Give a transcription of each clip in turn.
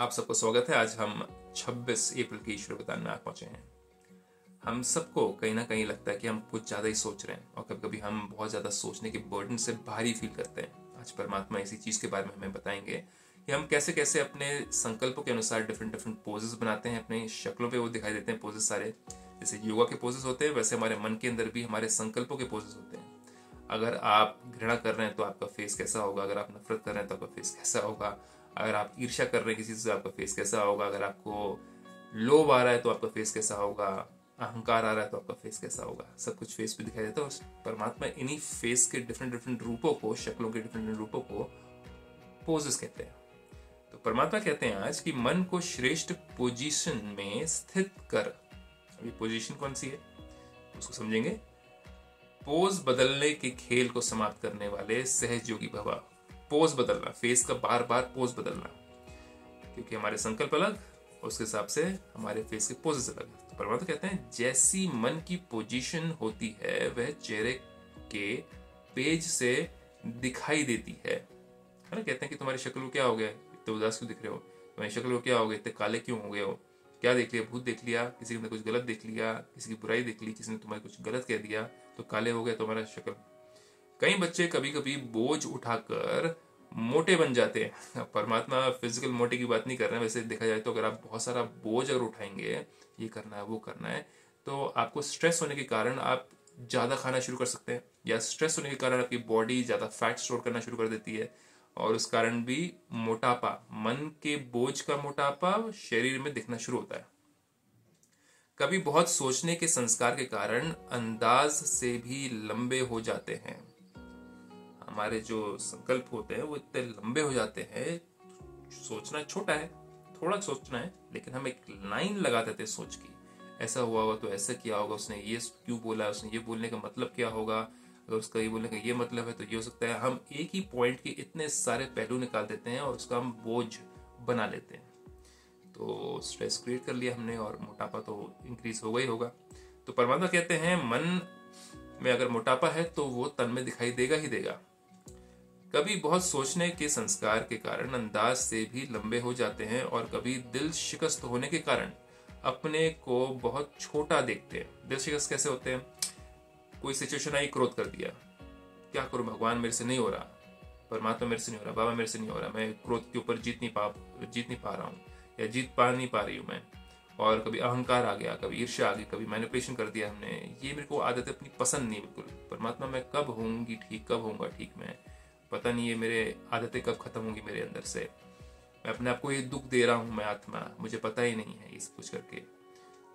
आप सबको स्वागत है। आज हम 26 अप्रैल की ईश्वर बतान में आ पहुँचे हैं। हम सबको कहीं ना कहीं लगता है कि हम कुछ ज़्यादा ही सोच रहे हैं और कभी कभी हम बहुत ज़्यादा सोचने के बर्डन से भारी फील करते हैं। आज परमात्मा इसी चीज़ के बारे में हमें बताएँगे कि हम कैसे कैसे अपने संकल्पों के अनुसार डिफरेंट डिफरेंट पोजेस बनाते हैं, अपनी शक्लों पे वो दिखाई देते हैं पोजेस सारे। जैसे योगा के पोजेस होते हैं, वैसे हमारे मन के अंदर भी हमारे संकल्पों के पोजेस होते हैं। अगर आप घृणा कर रहे हैं तो आपका फेस कैसा होगा? अगर आप नफरत कर रहे हैं तो आपका फेस कैसा होगा? अगर आप ईर्ष्या कर रहे हैं किसी से आपका फेस कैसा होगा? अगर आपको लोभ आ रहा है तो आपका फेस कैसा होगा? अहंकार आ रहा है तो आपका फेस कैसा होगा? सब कुछ फेस पे दिखाई देता है परमात्मा इन्हीं फेस के डिफरेंट डिफरेंट रूपों को, शक्लों के डिफरेंट रूपों को पोजेस कहते हैं। तो परमात्मा कहते हैं आज कि मन को श्रेष्ठ पोजीशन में स्थित कर। अभी पोजीशन कौन सी है? उसको समझेंगे। पोज बदलने के खेल को समाप्त करने वाले सहज योगी भवा। पोज बदलना फेस का बार बार पोज बदलना। क्योंकि हमारे संकल्प अलग, उसके हिसाब से हमारे फेस के पोजेस अलग तो परमात्मा कहते हैं, जैसी मन की पोजीशन होती है, वह चेहरे के पेज से दिखाई देती है। है ना? कहते हैं कि तुम्हारी शक्ल को क्या हो गया? इतने उदास क्यों दिख रहे हो? तुम्हारी शक्ल को क्या हो गया? इतने काले क्यों हो गए हो? क्या देख लिया? भूत देख लिया? किसी ने कुछ गलत देख लिया? किसी की बुराई देख ली? किसी ने तुम्हारे कुछ गलत कह दिया? तो काले हो गए तुम्हारा शक्ल कई बच्चे कभी कभी बोझ उठाकर मोटे बन जाते हैं। परमात्मा फ़िज़िकल मोटे की बात नहीं कर रहे हैं। वैसे देखा जाए तो अगर आप बहुत सारा बोझ अगर उठाएँगे, ये करना है, वो करना है तो आपको स्ट्रेस होने के कारण आप ज़्यादा खाना शुरू कर सकते हैं। या स्ट्रेस होने के कारण आपकी बॉडी ज़्यादा फैट स्टोर करना शुरू कर देती है। और उस कारण भी मोटापा, मन के बोझ का मोटापा शरीर में दिखना शुरू होता है। कभी बहुत सोचने के संस्कार के कारण अंदाज से भी लंबे हो जाते हैं। हमारे जो संकल्प होते हैं, वो इतने लंबे हो जाते हैं, सोचना छोटा है, थोड़ा सोचना है, लेकिन हम एक लाइन लगा देते हैं सोच की। ऐसा हुआ होगा तो ऐसा किया होगा, उसने ये क्यों बोला, उसने ये बोलने का मतलब क्या होगा? अगर उसका ये बोलने का ये मतलब है तो ये हो सकता है, हम एक ही पॉइंट के इतने सारे पहलू निकाल देते हैं और उसका हम बोझ बना लेते हैं। तो स्ट्रेस क्रिएट कर लिया हमने और मोटापा तो इंक्रीज ही होगा। तो परमात्मा कहते हैं, मन में अगर मोटापा है तो वो तन में दिखाई देगा ही देगा। कभी बहुत सोचने के संस्कार के कारण अंदाज से भी लंबे हो जाते हैं और कभी दिल शिकस्त होने के कारण अपने को बहुत छोटा देखते हैं। दिल शिकस्त कैसे होते हैं? कोई सिचुएशन आई, क्रोध कर दिया। क्या करूँ? भगवान मेरे से नहीं हो रहा। परमात्मा मेरे से नहीं हो रहा। बाबा मेरे से नहीं हो रहा। मैं क्रोध के ऊपर जीत नहीं पा जीत नहीं पा रहा हूँ या जीत पा नहीं पा रही हूँ मैं। और कभी अहंकार आ गया, कभी ईर्ष्या आ गई, कभी मैनिपुलेशन कर दिया हमने। ये मेरे को आदत अपनी पसंद नहीं, बिल्कुल। परमात्मा मैं कब होंगी ठीक, कब होऊँगा ठीक मैं? पता नहीं ये मेरे आदतें कब खत्म होंगी मेरे अंदर से। मैं अपने आप को ये दुख दे रहा हूँ, मैं आत्मा, मुझे पता ही नहीं है इस कुछ करके।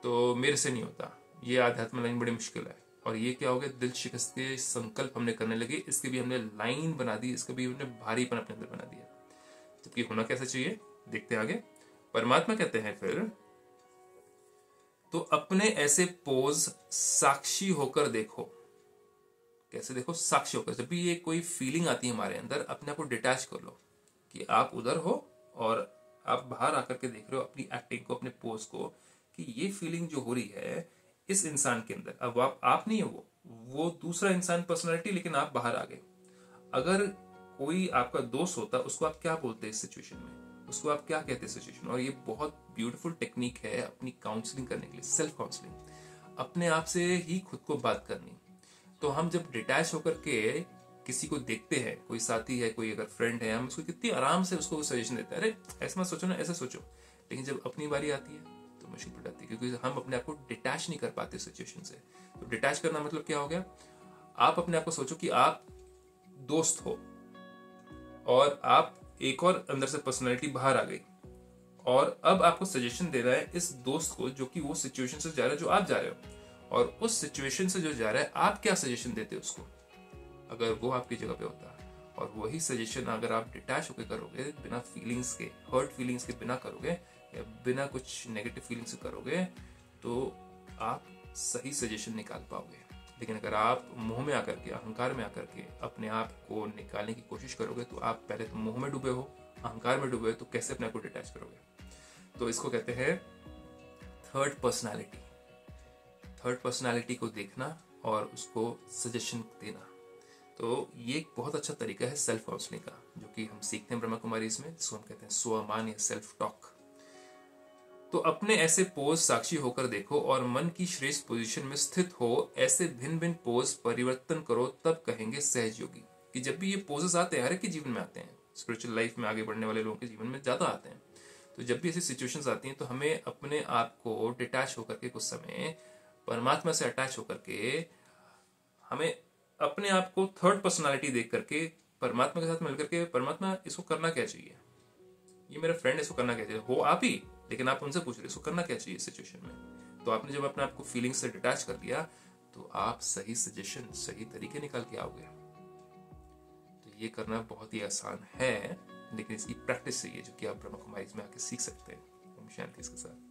तो मेरे से नहीं होता। ये आध्यात्म लाइन बड़ी मुश्किल है। और ये क्या हो गया? दिल शिकस्त के संकल्प हमने करने लगे, इसके भी हमने लाइन बना दी, इसका भी हमने भारीपन अपने अंदर बना दिया। जबकि होना कैसा चाहिए देखते हैं आगे। परमात्मा कहते हैं फिर तो अपने ऐसे पोज साक्षी होकर देखो कैसे देखो साक्षी होकर, जब भी ये कोई फीलिंग आती है हमारे अंदर, अपने आप को डिटैच कर लो कि आप उधर हो और आप बाहर आकर के देख रहे हो अपनी एक्टिंग को, अपने पोज को कि ये फीलिंग जो हो रही है इस इंसान के अंदर। अब आप आप नहीं हो वो वो दूसरा इंसान पर्सनैलिटी लेकिन आप बाहर आ गए अगर कोई आपका दोस्त होता, उसको आप क्या बोलते इस सिचुएशन में? उसको आप क्या कहते हैं सिचुएशन और ये बहुत ब्यूटीफुल टेक्निक है अपनी काउंसलिंग करने के लिए सेल्फ काउंसलिंग अपने आप से ही खुद को बात करनी। तो हम जब डिटैच होकर के किसी को देखते हैं, कोई साथी है, कोई अगर फ्रेंड है, हम उसको कितनी आराम से उसको सजेशन देते हैं, अरे, ऐसा मत सोचो ना, ऐसा सोचो। लेकिन जब अपनी बारी आती है तो मुश्किल पड़ जाती है, क्योंकि हम अपने आप को डिटैच नहीं कर पाते सिचुएशन से। तो डिटैच करना मतलब क्या हो गया? आप अपने आप को सोचो कि आप दोस्त हो, और आप एक और अंदर से पर्सनैलिटी बाहर आ गई, और अब आपको सजेशन दे रहा है इस दोस्त को, जो कि वो सिचुएशन से जा रहा है, जो आप जा रहे हो। और उस सिचुएशन से जो जा रहा है, आप क्या सजेशन देते उसको? अगर वो आपकी जगह पे होता और वही सजेशन अगर आप डिटैच होकर करोगे, बिना फीलिंग्स के हर्ट फीलिंग्स के बिना करोगे, या बिना कुछ नेगेटिव फीलिंग्स करोगे तो आप सही सजेशन निकाल पाओगे। लेकिन अगर आप मुँह में आकर के, अहंकार में आकर के अपने आप को निकालने की कोशिश करोगे तो आप पहले तो मुँह में डूबे हो, अहंकार में डूबे हो तो कैसे अपने आप को डिटैच करोगे? तो इसको कहते हैं थर्ड पर्सनैलिटी थर्ड पर्सनालिटी को देखना और उसको सजेशन देना। तो ये एक बहुत अच्छा तरीका है सेल्फ काउंसलिंग का, जो कि हम सीखते हैं ब्रह्मा कुमारी इसमें, जिसको हम कहते हैं स्वमान या सेल्फ टॉक तो अपने ऐसे पोज साक्षी होकर देखो और मन की श्रेष्ठ पोजीशन में स्थित हो, ऐसे भिन्न भिन्न पोज परिवर्तन करो, तब कहेंगे सहज योगी कि जब भी ये पोजेस आते हैं, हर एक के जीवन में आते हैं स्पिरिचुअल लाइफ में आगे बढ़ने वाले लोगों के जीवन में ज़्यादा आते हैं। तो जब भी ऐसी सिचुएशंस आती हैं तो हमें अपने आप को डिटैच होकर के कुछ समय परमात्मा से अटैच होकर के हमें अपने आप को थर्ड पर्सनालिटी देख करके परमात्मा के साथ मिलकर के परमात्मा इसको करना क्या चाहिए? ये मेरा फ्रेंड इसको करना क्या चाहिए? हो आप ही, लेकिन आप उनसे पूछ रहे इसको करना क्या चाहिए सिचुएशन में? तो आपने जब अपने आप को फीलिंग से डिटैच कर लिया तो आप सही सजेशन सही तरीके निकाल के आओगे। तो ये करना बहुत ही आसान है, लेकिन इसकी प्रैक्टिस चाहिए, जो कि आप ब्रह्म कुमारी में आके सीख सकते हैं। शांति के साथ।